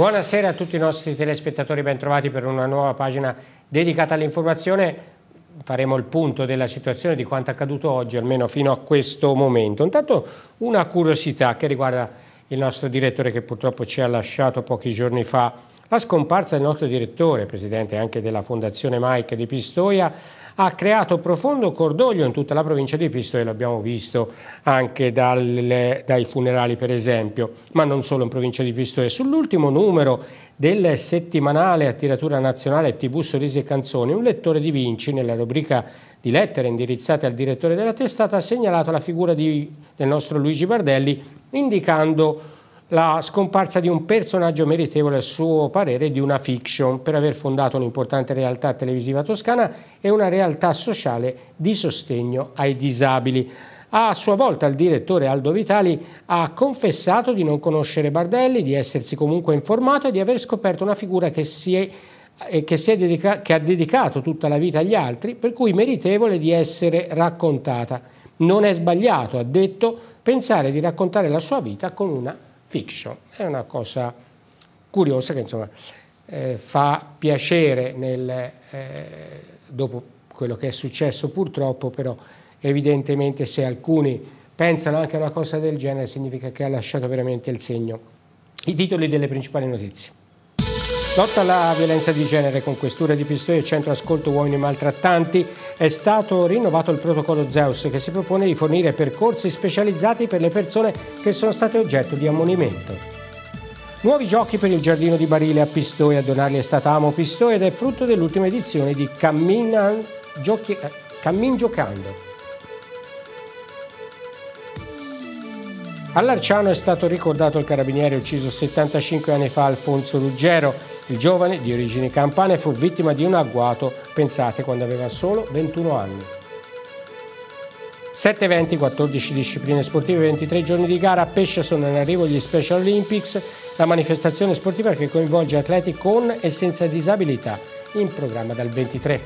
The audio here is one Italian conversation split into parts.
Buonasera a tutti i nostri telespettatori, bentrovati per una nuova pagina dedicata all'informazione. Faremo il punto della situazione di quanto accaduto oggi, almeno fino a questo momento. Intanto una curiosità che riguarda il nostro direttore che purtroppo ci ha lasciato pochi giorni fa. La scomparsa del nostro direttore, presidente anche della Fondazione Mike di Pistoia, ha creato profondo cordoglio in tutta la provincia di Pistoia, l'abbiamo visto anche dalle, dai funerali per esempio, ma non solo in provincia di Pistoia. Sull'ultimo numero del settimanale a tiratura nazionale TV Sorrisi e Canzoni, un lettore di Vinci nella rubrica di lettere indirizzate al direttore della testata ha segnalato la figura di, del nostro Luigi Bardelli indicando la scomparsa di un personaggio meritevole a suo parere di una fiction per aver fondato un'importante realtà televisiva toscana e una realtà sociale di sostegno ai disabili. A sua volta il direttore Aldo Vitali ha confessato di non conoscere Bardelli, di essersi comunque informato e di aver scoperto una figura che, si è, eh, che, dedica, che ha dedicato tutta la vita agli altri, per cui meritevole di essere raccontata. Non è sbagliato, ha detto, pensare di raccontare la sua vita con una fiction. È una cosa curiosa che insomma eh, fa piacere nel, eh, dopo quello che è successo purtroppo, però evidentemente se alcuni pensano anche a una cosa del genere significa che ha lasciato veramente il segno. I titoli delle principali notizie. Lotta alla violenza di genere con questura di Pistoia e centro ascolto uomini maltrattanti è stato rinnovato il protocollo Zeus che si propone di fornire percorsi specializzati per le persone che sono state oggetto di ammonimento. Nuovi giochi per il giardino di Barile a Pistoia, a donarli è stata Amo Pistoia ed è frutto dell'ultima edizione di Cammin, Giochi... Eh, Cammin Giocando. All'Arciano è stato ricordato il carabiniere ucciso 75 anni fa Alfonso Ruggero. Il giovane, di origini campane, fu vittima di un agguato, pensate, quando aveva solo 21 anni. 7 eventi, 14 discipline sportive, 23 giorni di gara. A Pescia sono in arrivo gli Special Olympics, la manifestazione sportiva che coinvolge atleti con e senza disabilità, in programma dal 23.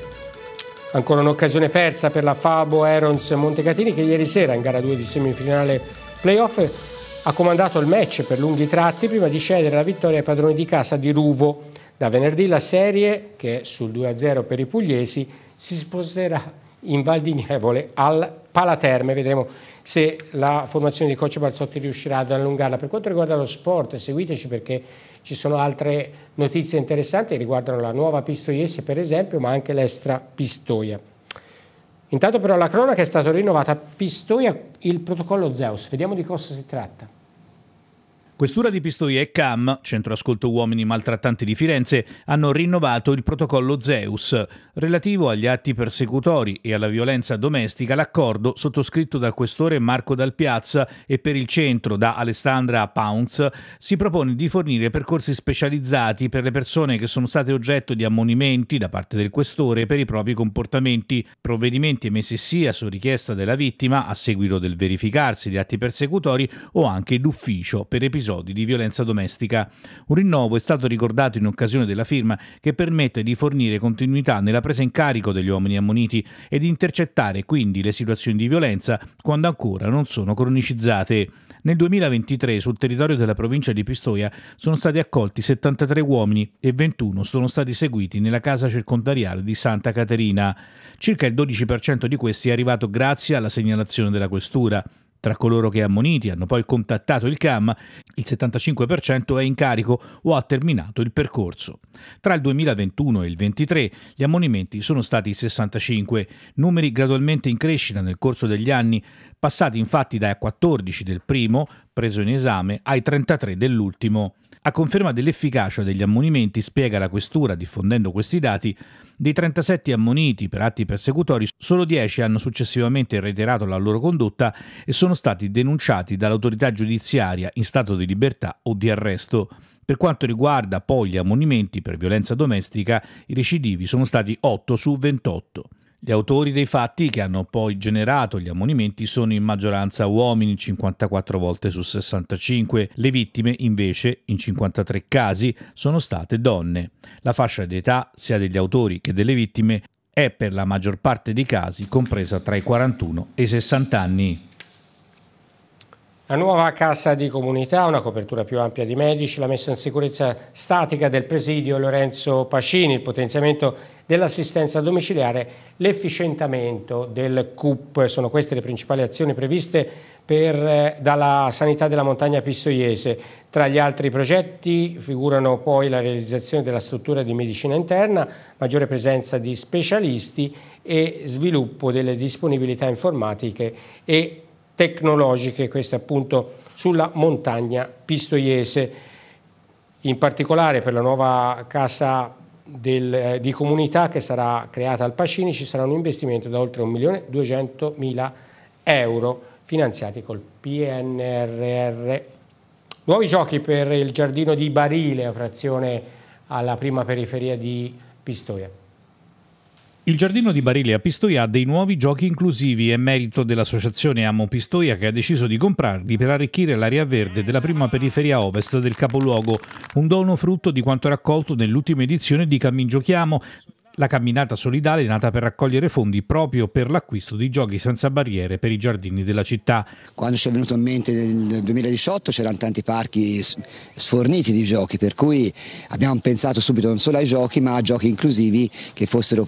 Ancora un'occasione persa per la Fabo Aerons Montecatini che ieri sera in gara 2 di semifinale playoff ha comandato il match per lunghi tratti prima di cedere la vittoria ai padroni di casa di Ruvo. Da venerdì la serie, che è sul 2-0 per i pugliesi, si sposterà in Val di Nievole al Palaterme. Vedremo se la formazione di coach Balzotti riuscirà ad allungarla. Per quanto riguarda lo sport, seguiteci perché ci sono altre notizie interessanti che riguardano la nuova Pistoiese per esempio, ma anche l'estra Pistoia. Intanto però la cronaca è stata rinnovata a Pistoia il protocollo Zeus. Vediamo di cosa si tratta. Questura di Pistoia e CAM, Centro Ascolto Uomini Maltrattanti di Firenze, hanno rinnovato il protocollo Zeus. Relativo agli atti persecutori e alla violenza domestica, l'accordo, sottoscritto dal questore Marco Dal Piazza e per il centro da Alessandra Pounds, si propone di fornire percorsi specializzati per le persone che sono state oggetto di ammonimenti da parte del questore per i propri comportamenti, provvedimenti emessi sia su richiesta della vittima a seguito del verificarsi di atti persecutori o anche d'ufficio per episodi episodi di violenza domestica. Un rinnovo è stato ricordato in occasione della firma che permette di fornire continuità nella presa in carico degli uomini ammoniti e di intercettare quindi le situazioni di violenza quando ancora non sono cronicizzate. Nel 2023 sul territorio della provincia di Pistoia sono stati accolti 73 uomini e 21 sono stati seguiti nella casa circondariale di Santa Caterina. Circa il 12% di questi è arrivato grazie alla segnalazione della questura. Tra coloro che ammoniti hanno poi contattato il CAM, il 75% è in carico o ha terminato il percorso. Tra il 2021 e il 2023 gli ammonimenti sono stati 65, numeri gradualmente in crescita nel corso degli anni, passati infatti dai 14 del primo, preso in esame, ai 33 dell'ultimo. A conferma dell'efficacia degli ammonimenti, spiega la Questura diffondendo questi dati, dei 37 ammoniti per atti persecutori, solo 10 hanno successivamente reiterato la loro condotta e sono stati denunciati dall'autorità giudiziaria in stato di libertà o di arresto. Per quanto riguarda poi gli ammonimenti per violenza domestica, i recidivi sono stati 8 su 28. Gli autori dei fatti che hanno poi generato gli ammonimenti sono in maggioranza uomini 54 volte su 65, le vittime invece in 53 casi sono state donne. La fascia d'età sia degli autori che delle vittime è per la maggior parte dei casi compresa tra i 41 e i 60 anni. La nuova cassa di comunità, una copertura più ampia di medici, la messa in sicurezza statica del presidio Lorenzo Pascini, il potenziamento dell'assistenza domiciliare, l'efficientamento del CUP. Sono queste le principali azioni previste per, eh, dalla sanità della montagna pistoiese. Tra gli altri progetti figurano poi la realizzazione della struttura di medicina interna, maggiore presenza di specialisti e sviluppo delle disponibilità informatiche e tecnologiche, queste appunto sulla montagna pistoiese. In particolare per la nuova casa del, eh, di comunità che sarà creata al Pacini ci sarà un investimento da oltre 1.200.000 euro finanziati col PNRR. Nuovi giochi per il giardino di Barile, frazione alla prima periferia di Pistoia. Il giardino di Barile a Pistoia ha dei nuovi giochi inclusivi. E merito dell'associazione Amo Pistoia che ha deciso di comprarli per arricchire l'area verde della prima periferia ovest del capoluogo, un dono frutto di quanto raccolto nell'ultima edizione di Cammin Giochiamo, la camminata solidale è nata per raccogliere fondi proprio per l'acquisto di giochi senza barriere per i giardini della città. Quando ci è venuto in mente nel 2018 c'erano tanti parchi sforniti di giochi, per cui abbiamo pensato subito non solo ai giochi ma a giochi inclusivi che fossero,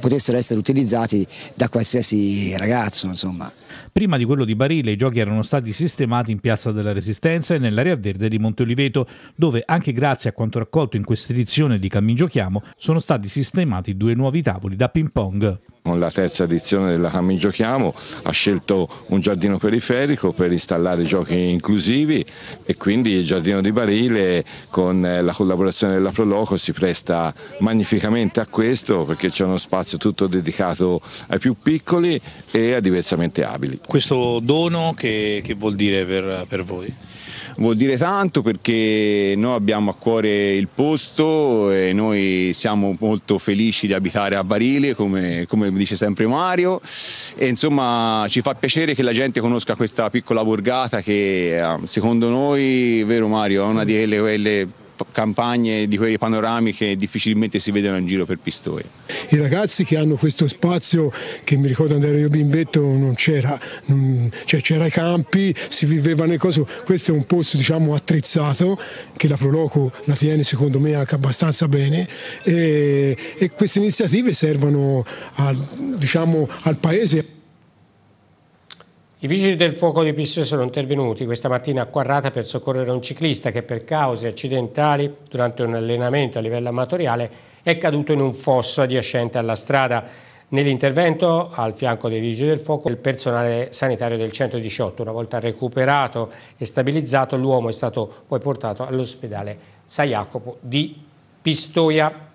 potessero essere utilizzati da qualsiasi ragazzo. Insomma. Prima di quello di Barile i giochi erano stati sistemati in Piazza della Resistenza e nell'area verde di Monte Oliveto, dove anche grazie a quanto raccolto in questa edizione di Cammin Giochiamo sono stati sistemati due nuovi tavoli da ping pong con la terza edizione della Cammin Giochiamo ha scelto un giardino periferico per installare giochi inclusivi e quindi il giardino di Barile con la collaborazione della Proloco si presta magnificamente a questo perché c'è uno spazio tutto dedicato ai più piccoli e a diversamente abili. Questo dono che, che vuol dire per, per voi? vuol dire tanto perché noi abbiamo a cuore il posto e noi siamo molto felici di abitare a Barile come, come dice sempre Mario e insomma ci fa piacere che la gente conosca questa piccola borgata che eh, secondo noi, vero Mario, è una di quelle, campagne, di quei panorami che difficilmente si vedono in giro per Pistoia. I ragazzi che hanno questo spazio che mi ricordo quando ero io bimbetto non c'era, cioè c'era i campi, si viveva nel coso, questo è un posto diciamo attrezzato che la Proloco la tiene secondo me anche abbastanza bene e, e queste iniziative servono a, diciamo, al paese. I vigili del fuoco di Pistoia sono intervenuti questa mattina a Quarrata per soccorrere un ciclista che per cause accidentali durante un allenamento a livello amatoriale è caduto in un fosso adiacente alla strada. Nell'intervento al fianco dei vigili del fuoco il personale sanitario del 118. Una volta recuperato e stabilizzato l'uomo è stato poi portato all'ospedale San Jacopo di Pistoia.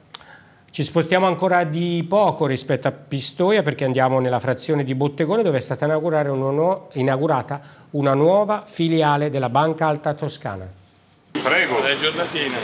Ci spostiamo ancora di poco rispetto a Pistoia perché andiamo nella frazione di Bottegone dove è stata una inaugurata una nuova filiale della Banca Alta Toscana. Prego. Buona giornatina.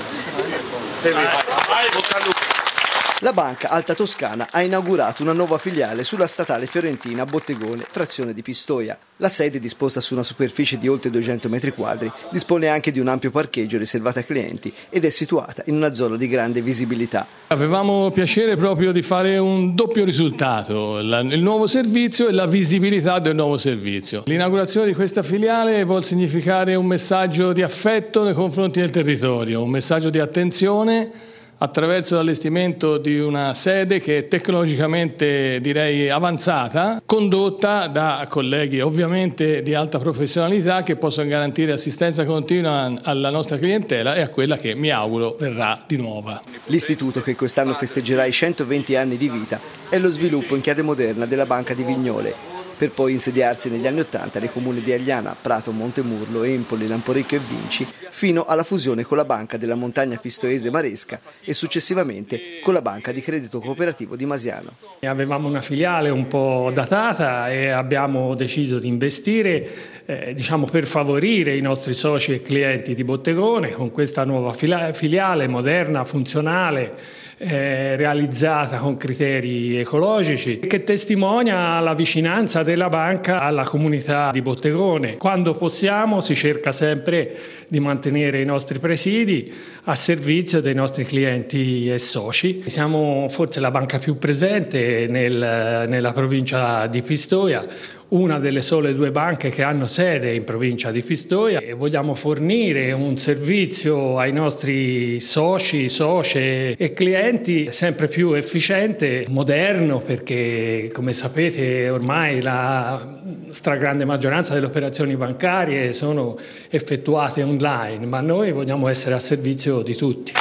La Banca Alta Toscana ha inaugurato una nuova filiale sulla statale fiorentina Bottegone, frazione di Pistoia. La sede, disposta su una superficie di oltre 200 metri quadri, dispone anche di un ampio parcheggio riservato ai clienti ed è situata in una zona di grande visibilità. Avevamo piacere proprio di fare un doppio risultato, il nuovo servizio e la visibilità del nuovo servizio. L'inaugurazione di questa filiale vuol significare un messaggio di affetto nei confronti del territorio, un messaggio di attenzione attraverso l'allestimento di una sede che è tecnologicamente direi avanzata, condotta da colleghi ovviamente di alta professionalità che possono garantire assistenza continua alla nostra clientela e a quella che mi auguro verrà di nuova. L'istituto che quest'anno festeggerà i 120 anni di vita è lo sviluppo in chiave moderna della Banca di Vignole per poi insediarsi negli anni Ottanta nei comuni di Agliana, Prato, Montemurlo, Empoli, Lamporicchio e Vinci, fino alla fusione con la Banca della Montagna Pistoese Maresca e successivamente con la Banca di Credito Cooperativo di Masiano. Avevamo una filiale un po' datata e abbiamo deciso di investire eh, diciamo, per favorire i nostri soci e clienti di Bottegone con questa nuova filiale moderna, funzionale, eh, realizzata con criteri ecologici che testimonia la vicinanza della banca alla comunità di Bottegone. Quando possiamo si cerca sempre di mantenere i nostri presidi a servizio dei nostri clienti e soci. Siamo forse la banca più presente nel, nella provincia di Pistoia, una delle sole due banche che hanno sede in provincia di Pistoia e vogliamo fornire un servizio ai nostri soci, socie e clienti sempre più efficiente, moderno perché come sapete ormai la stragrande maggioranza delle operazioni bancarie sono effettuate online, ma noi vogliamo essere a servizio di tutti.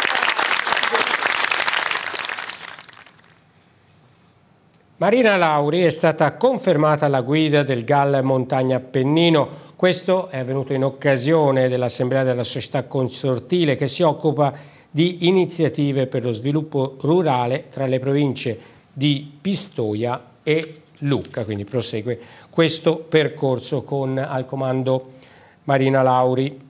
Marina Lauri è stata confermata alla guida del GAL Montagna Appennino. Questo è avvenuto in occasione dell'Assemblea della Società Consortile che si occupa di iniziative per lo sviluppo rurale tra le province di Pistoia e Lucca, quindi prosegue questo percorso con al comando Marina Lauri.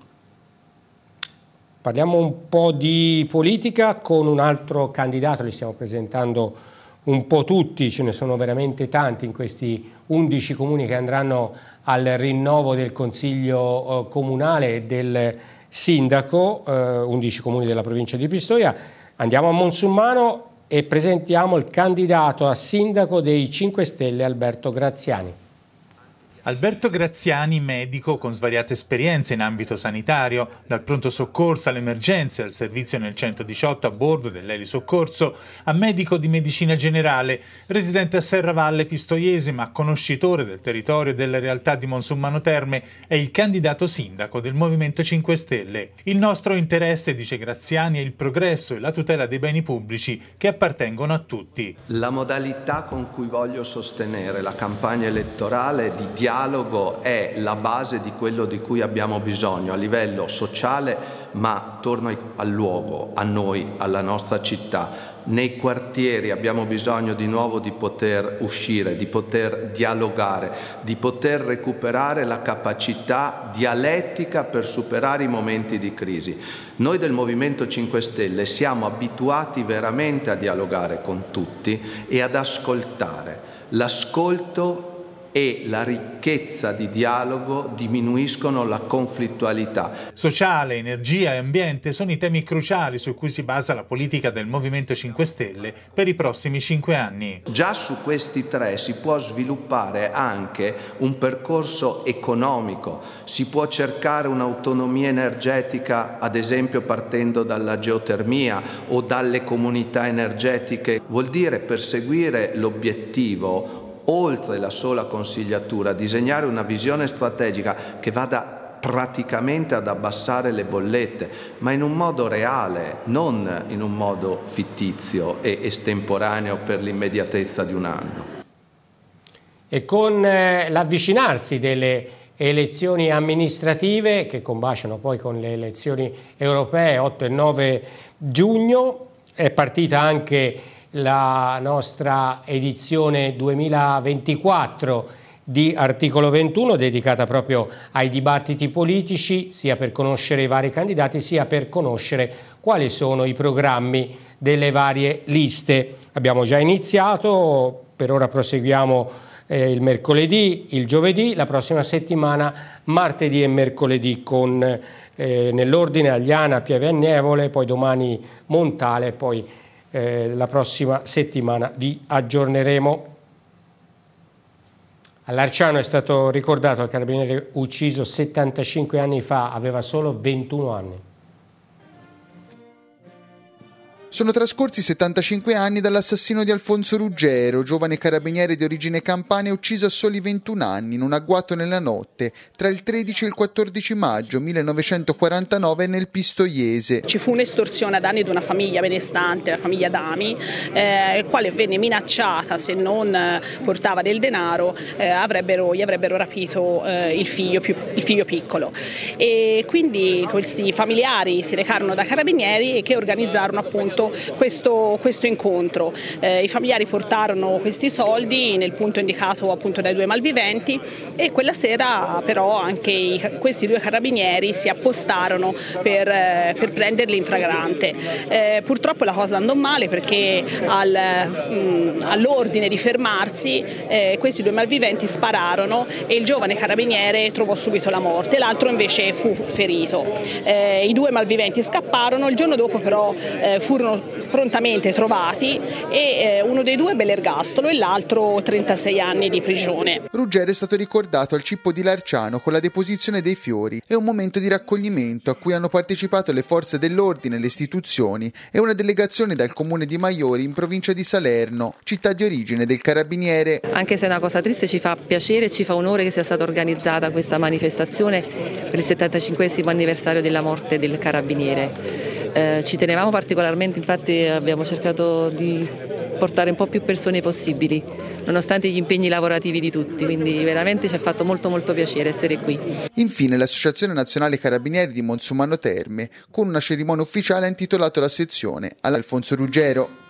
Parliamo un po' di politica con un altro candidato, li stiamo presentando un po' tutti, ce ne sono veramente tanti in questi 11 comuni che andranno al rinnovo del Consiglio eh, Comunale e del Sindaco, 11 eh, comuni della provincia di Pistoia. Andiamo a Monsummano e presentiamo il candidato a Sindaco dei 5 Stelle Alberto Graziani. Alberto Graziani, medico con svariate esperienze in ambito sanitario, dal pronto soccorso alle emergenze, al servizio nel 118 a bordo dell'Eli Soccorso, a medico di medicina generale, residente a Serravalle Pistoiese ma conoscitore del territorio e delle realtà di Monsummano Terme, è il candidato sindaco del Movimento 5 Stelle. Il nostro interesse, dice Graziani, è il progresso e la tutela dei beni pubblici che appartengono a tutti. La modalità con cui voglio sostenere la campagna elettorale di dialogo dialogo è la base di quello di cui abbiamo bisogno a livello sociale, ma torno al luogo, a noi, alla nostra città. Nei quartieri abbiamo bisogno di nuovo di poter uscire, di poter dialogare, di poter recuperare la capacità dialettica per superare i momenti di crisi. Noi del Movimento 5 Stelle siamo abituati veramente a dialogare con tutti e ad ascoltare. L'ascolto e la ricchezza di dialogo diminuiscono la conflittualità. Sociale, energia e ambiente sono i temi cruciali su cui si basa la politica del Movimento 5 Stelle per i prossimi cinque anni. Già su questi tre si può sviluppare anche un percorso economico, si può cercare un'autonomia energetica, ad esempio partendo dalla geotermia o dalle comunità energetiche. Vuol dire perseguire l'obiettivo oltre la sola consigliatura, disegnare una visione strategica che vada praticamente ad abbassare le bollette, ma in un modo reale, non in un modo fittizio e estemporaneo per l'immediatezza di un anno. E con eh, l'avvicinarsi delle elezioni amministrative che combaciano poi con le elezioni europee 8 e 9 giugno, è partita anche la nostra edizione 2024 di articolo 21 dedicata proprio ai dibattiti politici sia per conoscere i vari candidati sia per conoscere quali sono i programmi delle varie liste. Abbiamo già iniziato, per ora proseguiamo eh, il mercoledì, il giovedì, la prossima settimana martedì e mercoledì con eh, nell'ordine Agliana, Pieve Annevole, poi domani Montale, poi eh, la prossima settimana vi aggiorneremo. All'Arciano è stato ricordato il carabiniere ucciso 75 anni fa, aveva solo 21 anni. Sono trascorsi 75 anni dall'assassino di Alfonso Ruggero, giovane carabiniere di origine campana ucciso a soli 21 anni in un agguato nella notte tra il 13 e il 14 maggio 1949 nel Pistoiese. Ci fu un'estorsione ad anni di una famiglia benestante, la famiglia Dami, eh, quale venne minacciata se non eh, portava del denaro, eh, avrebbero, gli avrebbero rapito eh, il, figlio più, il, figlio piccolo. E quindi questi familiari si recarono da carabinieri che organizzarono appunto questo, questo incontro. Eh, I familiari portarono questi soldi nel punto indicato appunto dai due malviventi e quella sera però anche i, questi due carabinieri si appostarono per, eh, per prenderli in fragrante. Eh, purtroppo la cosa andò male perché al, mh, all'ordine di fermarsi eh, questi due malviventi spararono e il giovane carabiniere trovò subito la morte, l'altro invece fu ferito. Eh, I due malviventi scapparono, il giorno dopo però furono vengono prontamente trovati e eh, uno dei due è Bellergastolo e l'altro 36 anni di prigione. Ruggero è stato ricordato al cippo di Larciano con la deposizione dei fiori e un momento di raccoglimento a cui hanno partecipato le forze dell'ordine, le istituzioni e una delegazione dal comune di Maiori in provincia di Salerno, città di origine del carabiniere. Anche se è una cosa triste ci fa piacere e ci fa onore che sia stata organizzata questa manifestazione per il 75 anniversario della morte del carabiniere. Eh, ci tenevamo particolarmente, infatti abbiamo cercato di portare un po' più persone possibili, nonostante gli impegni lavorativi di tutti, quindi veramente ci ha fatto molto molto piacere essere qui. Infine l'Associazione Nazionale Carabinieri di Monsumano Terme, con una cerimonia ufficiale ha intitolato la sezione all'Alfonso Ruggero.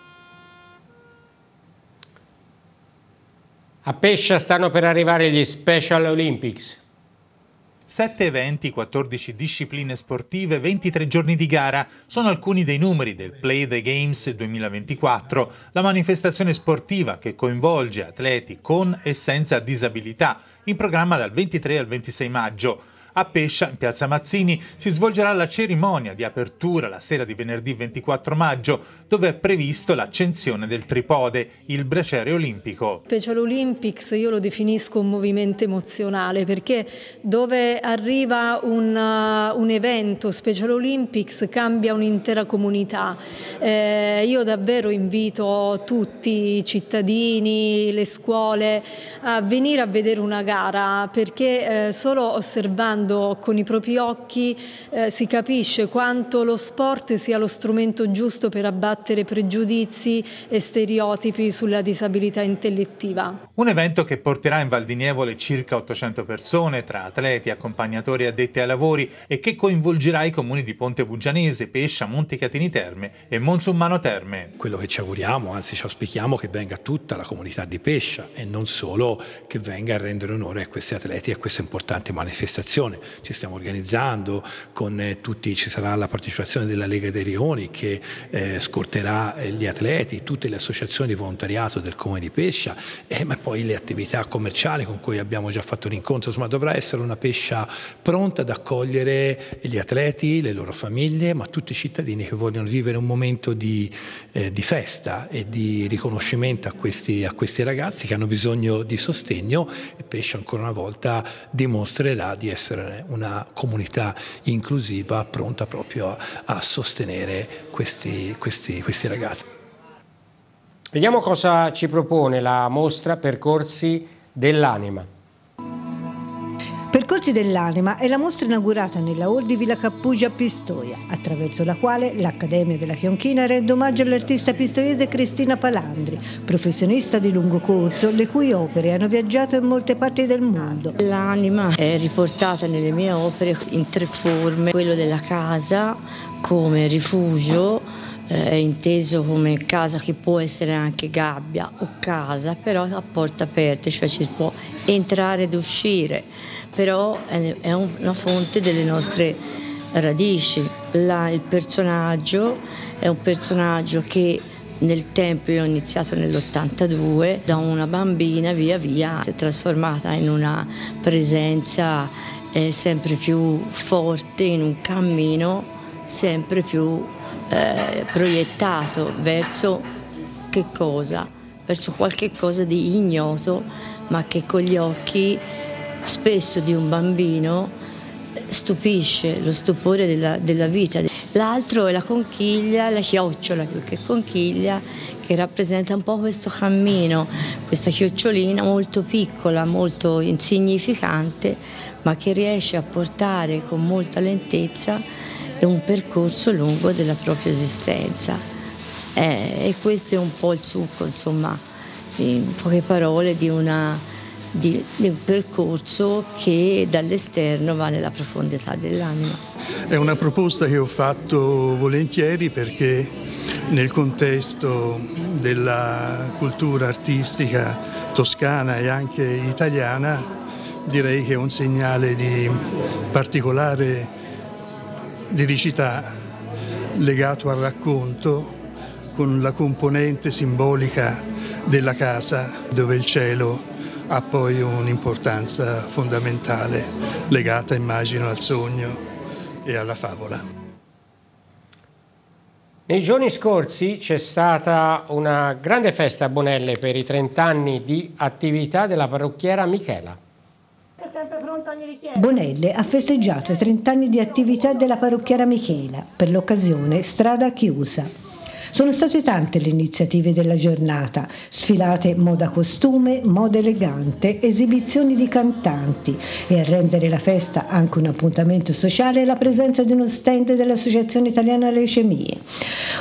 A Pescia stanno per arrivare gli Special Olympics. Sette eventi, 14 discipline sportive, 23 giorni di gara. Sono alcuni dei numeri del Play the Games 2024, la manifestazione sportiva che coinvolge atleti con e senza disabilità, in programma dal 23 al 26 maggio. A Pescia, in piazza Mazzini, si svolgerà la cerimonia di apertura la sera di venerdì 24 maggio, dove è previsto l'accensione del tripode, il braciere olimpico. Special Olympics io lo definisco un movimento emozionale perché dove arriva un, uh, un evento Special Olympics cambia un'intera comunità. Eh, io davvero invito tutti i cittadini, le scuole a venire a vedere una gara perché eh, solo osservando con i propri occhi eh, si capisce quanto lo sport sia lo strumento giusto per abbattere pregiudizi e stereotipi sulla disabilità intellettiva. Un evento che porterà in Val di Nievole circa 800 persone tra atleti, accompagnatori addetti ai lavori e che coinvolgerà i comuni di Ponte Bugianese, Pescia, Montecatini Terme e Monsummano Terme. Quello che ci auguriamo, anzi ci auspichiamo che venga tutta la comunità di Pescia e non solo che venga a rendere onore a questi atleti e a questa importante manifestazione ci stiamo organizzando, con eh, tutti, ci sarà la partecipazione della Lega dei Rioni che eh, scorterà eh, gli atleti, tutte le associazioni di volontariato del Comune di Pescia, eh, ma poi le attività commerciali con cui abbiamo già fatto l'incontro, insomma dovrà essere una Pescia pronta ad accogliere gli atleti, le loro famiglie, ma tutti i cittadini che vogliono vivere un momento di, eh, di festa e di riconoscimento a questi, a questi ragazzi che hanno bisogno di sostegno e Pescia ancora una volta dimostrerà di essere una comunità inclusiva pronta proprio a, a sostenere questi, questi, questi ragazzi. Vediamo cosa ci propone la mostra Percorsi dell'anima. Percorsi dell'anima è la mostra inaugurata nella hall di Villa Cappugia a Pistoia, attraverso la quale l'Accademia della Chionchina rende omaggio all'artista pistoiese Cristina Palandri, professionista di lungo corso, le cui opere hanno viaggiato in molte parti del mondo. L'anima è riportata nelle mie opere in tre forme, quello della casa come rifugio, eh, è inteso come casa che può essere anche gabbia o casa, però a porta aperta, cioè ci può entrare ed uscire però è una fonte delle nostre radici. La, il personaggio è un personaggio che nel tempo io ho iniziato nell'82, da una bambina via via si è trasformata in una presenza eh, sempre più forte, in un cammino sempre più eh, proiettato verso che cosa? Verso qualche cosa di ignoto, ma che con gli occhi spesso di un bambino stupisce lo stupore della, della vita. L'altro è la conchiglia, la chiocciola più che conchiglia, che rappresenta un po' questo cammino, questa chiocciolina molto piccola, molto insignificante, ma che riesce a portare con molta lentezza un percorso lungo della propria esistenza. Eh, e questo è un po' il succo, insomma, in poche parole, di una di, di un percorso che dall'esterno va nella profondità dell'anima. È una proposta che ho fatto volentieri perché nel contesto della cultura artistica toscana e anche italiana direi che è un segnale di particolare liricità legato al racconto con la componente simbolica della casa dove il cielo ha poi un'importanza fondamentale legata immagino al sogno e alla favola. Nei giorni scorsi c'è stata una grande festa a Bonelle per i 30 anni di attività della parrucchiera Michela. Bonelle ha festeggiato i 30 anni di attività della parrucchiera Michela, per l'occasione strada chiusa. Sono state tante le iniziative della giornata, sfilate moda costume, moda elegante, esibizioni di cantanti e a rendere la festa anche un appuntamento sociale la presenza di uno stand dell'Associazione Italiana Leucemie.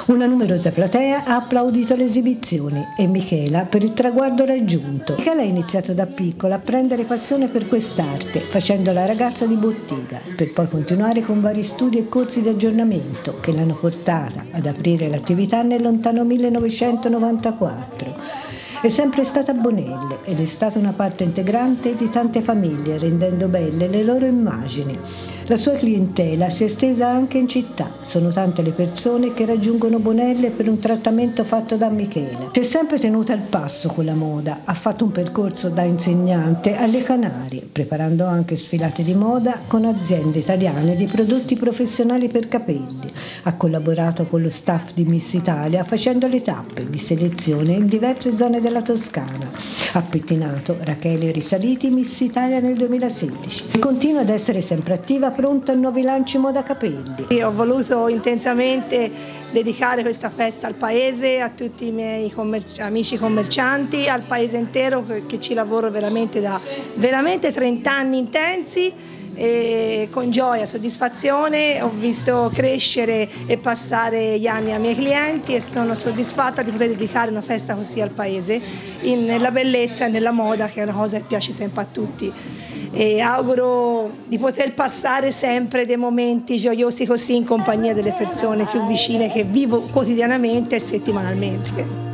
Una numerosa platea ha applaudito le esibizioni e Michela per il traguardo raggiunto. Michela ha iniziato da piccola a prendere passione per quest'arte, facendo la ragazza di bottega, per poi continuare con vari studi e corsi di aggiornamento che l'hanno portata ad aprire l'attività nel lontano 1994. È sempre stata a Bonelle ed è stata una parte integrante di tante famiglie, rendendo belle le loro immagini. La sua clientela si è estesa anche in città. Sono tante le persone che raggiungono Bonelle per un trattamento fatto da Michela. Si è sempre tenuta al passo con la moda, ha fatto un percorso da insegnante alle Canarie, preparando anche sfilate di moda con aziende italiane di prodotti professionali per capelli. Ha collaborato con lo staff di Miss Italia facendo le tappe di selezione in diverse zone della Toscana. Ha pettinato Rachele Risaliti Miss Italia nel 2016 e continua ad essere sempre attiva pronta a nuovi lanci moda capelli. Io ho voluto intensamente dedicare questa festa al paese, a tutti i miei commerci amici commercianti, al paese intero che ci lavoro veramente da veramente 30 anni intensi e con gioia soddisfazione ho visto crescere e passare gli anni ai miei clienti e sono soddisfatta di poter dedicare una festa così al paese, in, nella bellezza e nella moda che è una cosa che piace sempre a tutti e auguro di poter passare sempre dei momenti gioiosi così in compagnia delle persone più vicine che vivo quotidianamente e settimanalmente.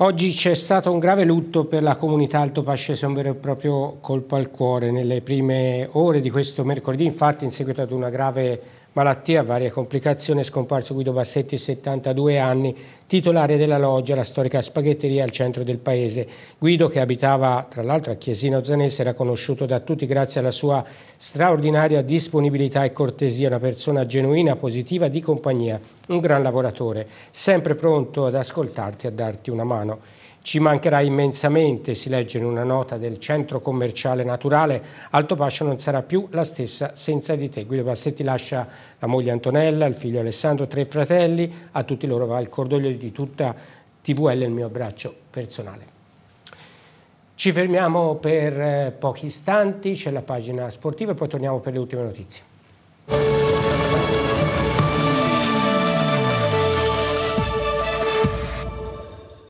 Oggi c'è stato un grave lutto per la comunità altopascese, un vero e proprio colpo al cuore. Nelle prime ore di questo mercoledì, infatti, in seguito ad una grave malattia, varie complicazioni, è scomparso Guido Bassetti, 72 anni, titolare della loggia, la storica spaghetteria al centro del paese. Guido, che abitava tra l'altro a Chiesina Ozanese, era conosciuto da tutti grazie alla sua straordinaria disponibilità e cortesia, una persona genuina, positiva, di compagnia, un gran lavoratore, sempre pronto ad ascoltarti e a darti una mano. Ci mancherà immensamente, si legge in una nota del centro commerciale naturale, Alto Pascio non sarà più la stessa senza di te. Guido Bassetti lascia la moglie Antonella, il figlio Alessandro, tre fratelli, a tutti loro va il cordoglio di tutta TVL, il mio abbraccio personale. Ci fermiamo per eh, pochi istanti, c'è la pagina sportiva e poi torniamo per le ultime notizie.